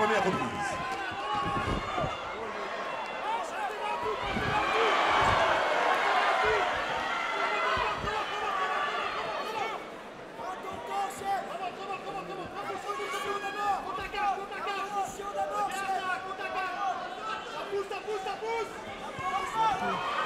première reprise. Pousse, pousse, pousse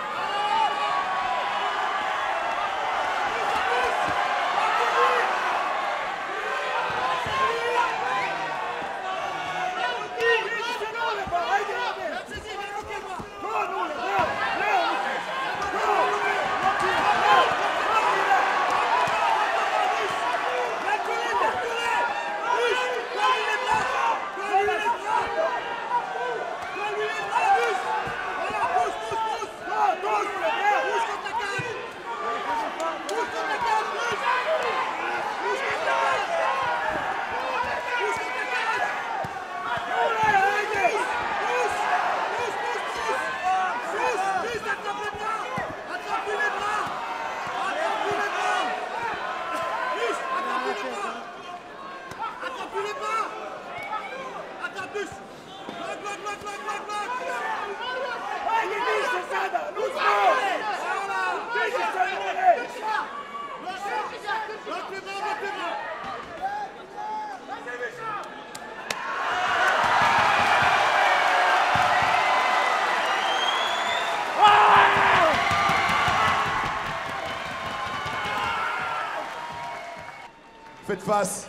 Faites face,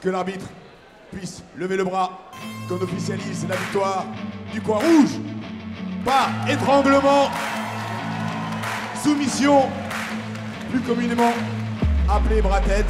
que l'arbitre puisse lever le bras, qu'on officialise la victoire du coin rouge. Par étranglement, soumission, plus communément appelé bras-tête.